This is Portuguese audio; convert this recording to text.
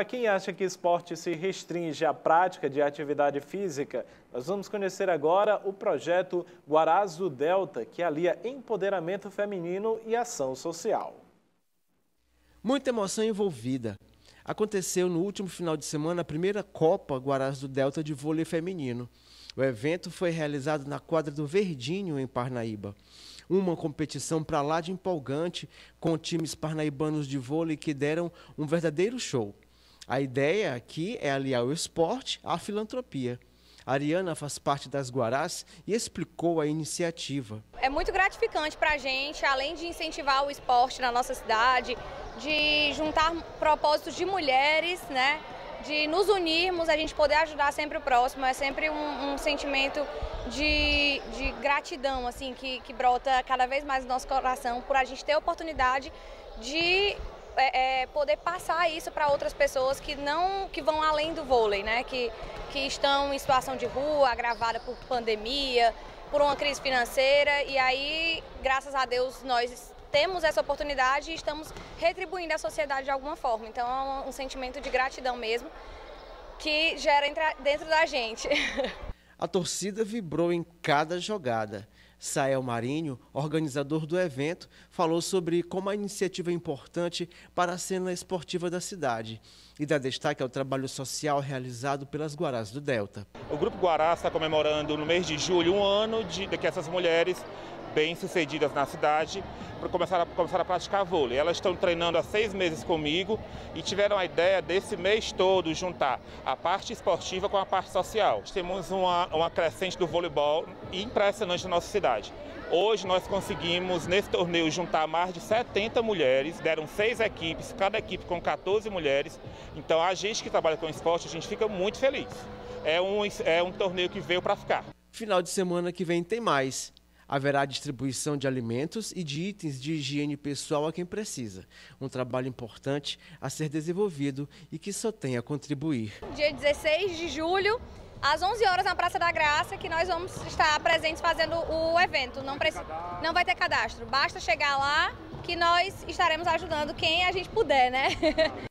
Para quem acha que esporte se restringe à prática de atividade física, nós vamos conhecer agora o projeto Guarás do Delta, que alia empoderamento feminino e ação social. Muita emoção envolvida. Aconteceu no último final de semana a primeira Copa Guarás do Delta de vôlei feminino. O evento foi realizado na quadra do Verdinho, em Parnaíba. Uma competição para lá de empolgante, com times parnaibanos de vôlei que deram um verdadeiro show. A ideia aqui é aliar o esporte à filantropia. A Ariana faz parte das Guarás e explicou a iniciativa. É muito gratificante para a gente, além de incentivar o esporte na nossa cidade, de juntar propósitos de mulheres, né? de nos unirmos, a gente poder ajudar sempre o próximo, é sempre um, um sentimento de, de, gratidão assim que, que brota cada vez mais no nosso coração por a gente ter a oportunidade de é, é, poder passar isso para outras pessoas que não que vão além do vôlei, né? Que, que estão em situação de rua, agravada por pandemia, por uma crise financeira. E aí, graças a Deus, nós temos essa oportunidade e estamos retribuindo a sociedade de alguma forma. Então é um sentimento de gratidão mesmo que gera dentro da gente. A torcida vibrou em cada jogada. Sael Marinho, organizador do evento, falou sobre como a iniciativa é importante para a cena esportiva da cidade e dá destaque ao trabalho social realizado pelas Guarás do Delta. O Grupo Guará está comemorando no mês de julho um ano de, de que essas mulheres bem-sucedidas na cidade para começar a, começar a praticar vôlei. Elas estão treinando há seis meses comigo e tiveram a ideia desse mês todo juntar a parte esportiva com a parte social. Temos uma, uma crescente do voleibol impressionante na nossa cidade. Hoje nós conseguimos, nesse torneio, juntar mais de 70 mulheres, deram seis equipes, cada equipe com 14 mulheres. Então a gente que trabalha com esporte, a gente fica muito feliz. É um, é um torneio que veio para ficar. Final de semana que vem tem mais. Haverá distribuição de alimentos e de itens de higiene pessoal a quem precisa. Um trabalho importante a ser desenvolvido e que só tem a contribuir. Dia 16 de julho, às 11 horas na Praça da Graça, que nós vamos estar presentes fazendo o evento. Não, preci... não vai ter cadastro, basta chegar lá que nós estaremos ajudando quem a gente puder, né?